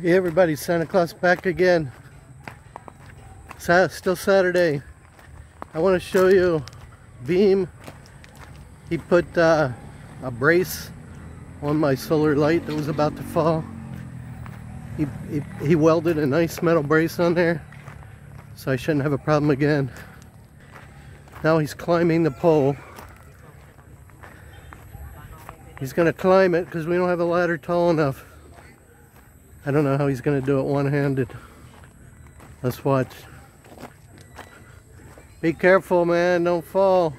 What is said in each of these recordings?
Hey everybody, Santa Claus back again. Sa still Saturday. I want to show you Beam. He put uh, a brace on my solar light that was about to fall. He, he, he welded a nice metal brace on there so I shouldn't have a problem again. Now he's climbing the pole. He's going to climb it because we don't have a ladder tall enough. I don't know how he's going to do it one-handed. Let's watch. Be careful, man. Don't fall.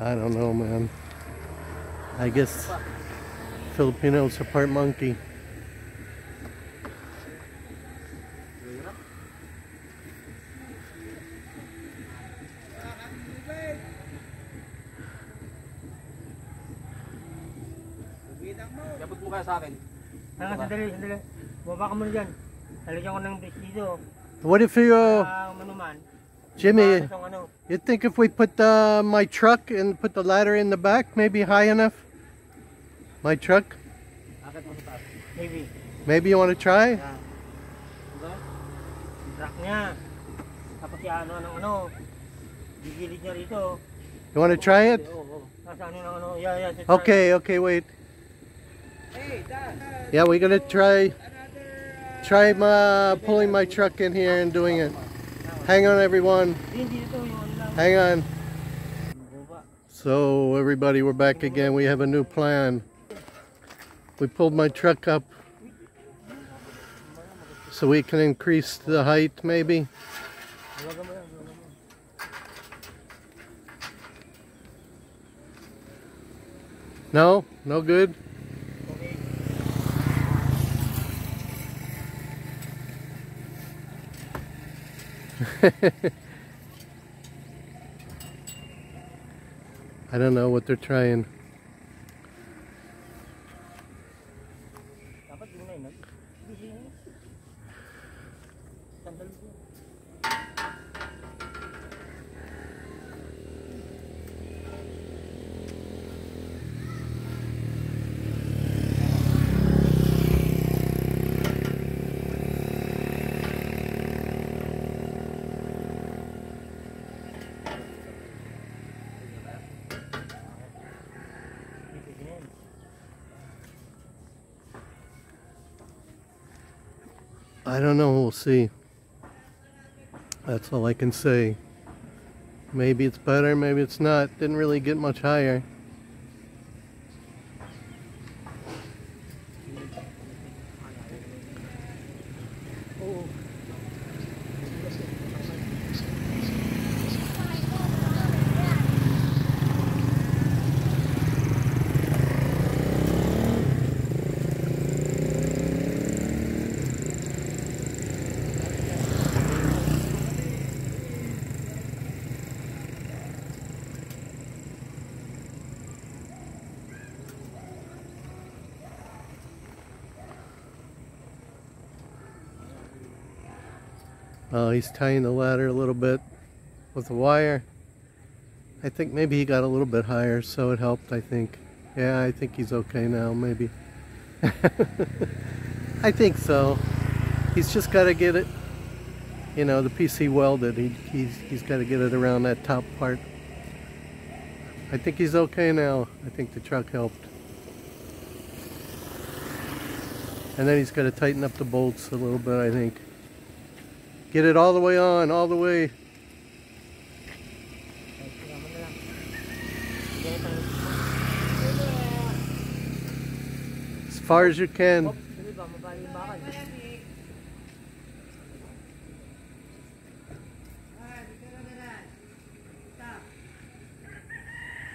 I don't know, man. I guess Filipinos are part monkey. Dapat mo kaya sa akin. Tanga, sandali, sandali. Baba ka muna dyan. Talagyan ko ng base dito. What if you, uh, Ah, manuman. Jimmy, you think if we put uh, my truck and put the ladder in the back, maybe high enough? My truck? Akit mo sa taas. Maybe. Maybe you want to try? Yan. Diba? Niya. Tapos ano, ano, ano. Gigilid niya rito. You want to try it? Oo, oo. Nasa ano, ng ano. Yeah, yeah. just try. Okay, okay, wait. Yeah, we're gonna try try my pulling my truck in here and doing it. Hang on, everyone. Hang on. So, everybody, we're back again. We have a new plan. We pulled my truck up so we can increase the height, maybe. No, no good. Okay. I don't know what they're trying. I don't know. We'll see. That's all I can say. Maybe it's better, maybe it's not. Didn't really get much higher. Oh, he's tying the ladder a little bit with the wire. I think maybe he got a little bit higher, so it helped, I think. Yeah, I think he's okay now, maybe. I think so. He's just got to get it, you know, the PC welded. He, he's, he's got to get it around that top part. I think he's okay now. I think the truck helped. And then he's got to tighten up the bolts a little bit, I think. Get it all the way on, all the way. As far as you can.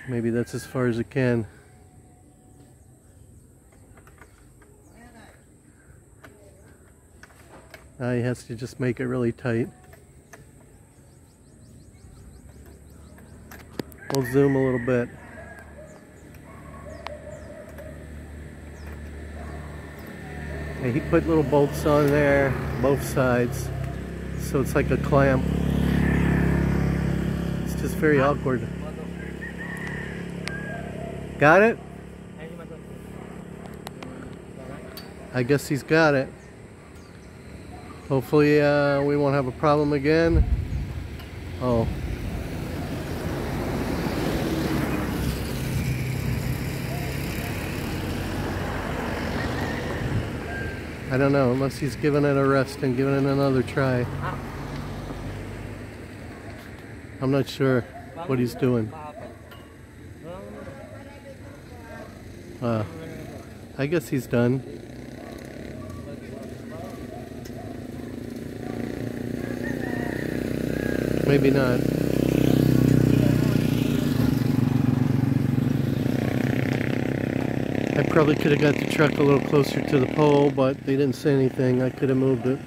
Maybe that's as far as it can. Now he has to just make it really tight. We'll zoom a little bit. And he put little bolts on there, both sides. So it's like a clamp. It's just very awkward. Got it? I guess he's got it. Hopefully uh, we won't have a problem again. Oh. I don't know, unless he's given it a rest and given it another try. I'm not sure what he's doing. Uh, I guess he's done. Maybe not. I probably could have got the truck a little closer to the pole, but they didn't say anything. I could have moved it.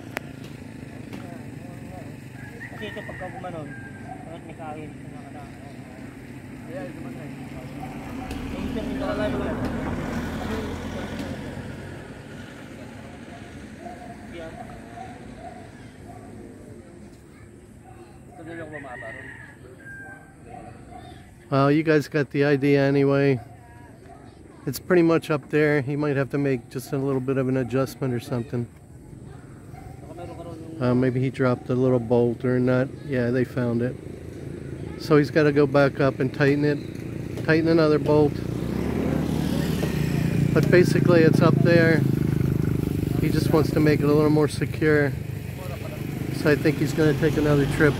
Well, you guys got the idea anyway. It's pretty much up there. He might have to make just a little bit of an adjustment or something. Uh, maybe he dropped a little bolt or not. Yeah, they found it. So he's got to go back up and tighten it. Tighten another bolt. But basically it's up there. He just wants to make it a little more secure. So I think he's going to take another trip.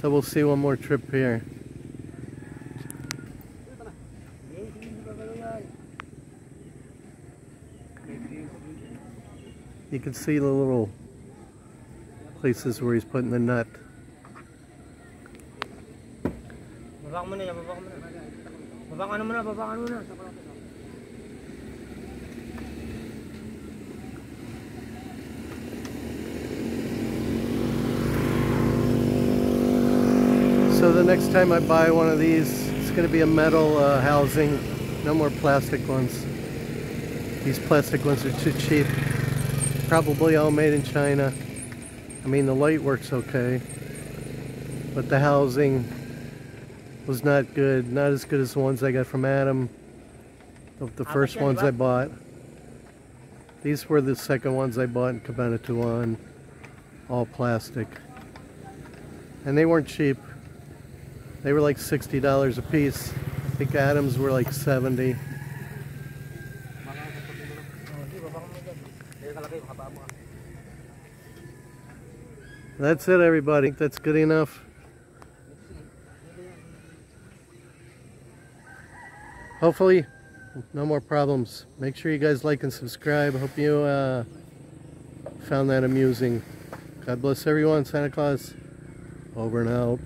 So we'll see one more trip here. You can see the little places where he's putting the nut. Baba ka muna yan, baba ka muna. Baba ka na muna, baba ka na So the next time I buy one of these, it's going to be a metal uh, housing, no more plastic ones. These plastic ones are too cheap. Probably all made in China. I mean, the light works okay, but the housing was not good. Not as good as the ones I got from Adam, of the first ones? I bought. These were the second ones I bought in Cabanatuan, all plastic. And they weren't cheap. They were like $60 a piece. I think Adams were like 70. Oh, di, baba ka muna dyan. Kaya kalaki, makababa mo ka. That's it, everybody. That's good enough. Hopefully, no more problems. Make sure you guys like and subscribe. Hope you uh, found that amusing. God bless everyone. Santa Claus, over and out.